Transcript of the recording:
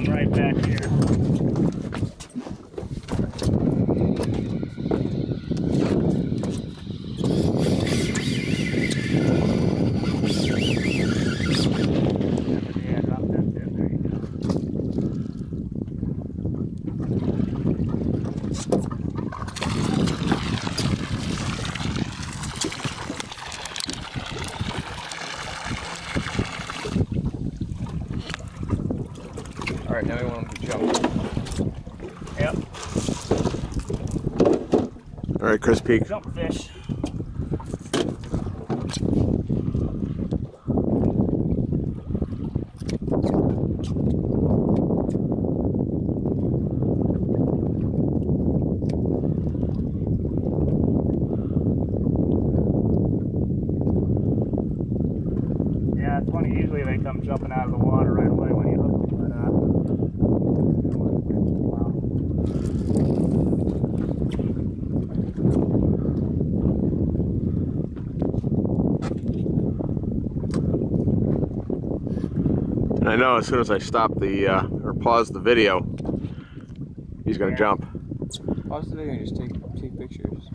one right back here. All right, now we want him to jump. Yep, All right, Chris Peake. jump fish. Yeah, it's funny. Usually they come jumping out of the water right away when you hook them, but uh, wow. And I know as soon as I stop the uh, or pause the video, he's gonna jump. Pause the video and just take take pictures.